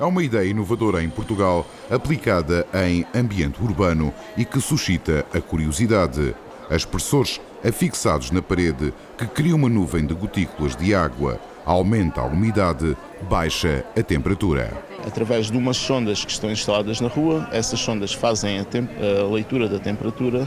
É uma ideia inovadora em Portugal, aplicada em ambiente urbano e que suscita a curiosidade. Aspersores afixados na parede que criam uma nuvem de gotículas de água, aumenta a umidade, baixa a temperatura. Através de umas sondas que estão instaladas na rua, essas sondas fazem a, a leitura da temperatura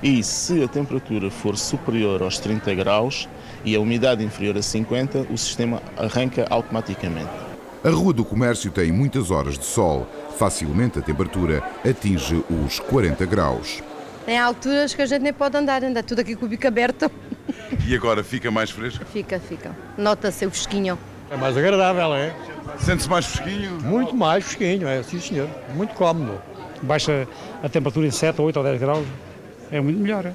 e se a temperatura for superior aos 30 graus e a umidade inferior a 50, o sistema arranca automaticamente. A Rua do Comércio tem muitas horas de sol. Facilmente a temperatura atinge os 40 graus. Tem alturas que a gente nem pode andar, anda tudo aqui com o bico aberto. E agora fica mais fresco? Fica, fica. Nota-se o fresquinho. É mais agradável, é? Sente-se mais fresquinho? Muito mais fresquinho, é, sim senhor. Muito cómodo. Baixa a temperatura em 7, 8 ou 10 graus, é muito melhor. É?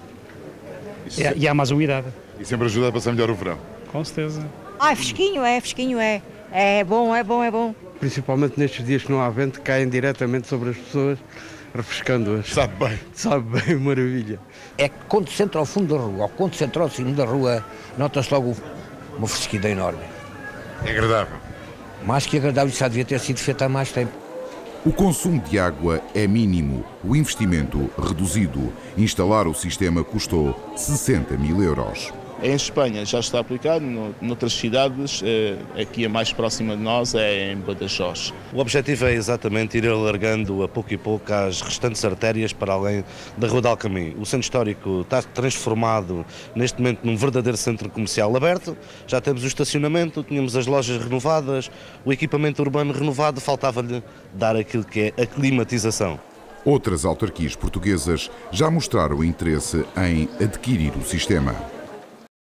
E, e há mais umidade. E sempre ajuda a passar melhor o verão? Com certeza. Ah, é fresquinho, é, fresquinho, é. É bom, é bom, é bom. Principalmente nestes dias que não há vento, caem diretamente sobre as pessoas, refrescando-as. Sabe bem. Sabe bem, maravilha. É que quando se entra ao fundo da rua, ou quando se entra ao cimo da rua, nota-se logo uma fresquidão enorme. É agradável. Mais que agradável, já devia ter sido feito há mais tempo. O consumo de água é mínimo, o investimento reduzido. Instalar o sistema custou 60 mil euros. Em Espanha já está aplicado, no, noutras cidades, eh, aqui a mais próxima de nós é em Badajoz. O objetivo é exatamente ir alargando a pouco e pouco as restantes artérias para além da Rua de Alcamim. O centro histórico está transformado neste momento num verdadeiro centro comercial aberto, já temos o estacionamento, tínhamos as lojas renovadas, o equipamento urbano renovado, faltava-lhe dar aquilo que é a climatização. Outras autarquias portuguesas já mostraram interesse em adquirir o sistema.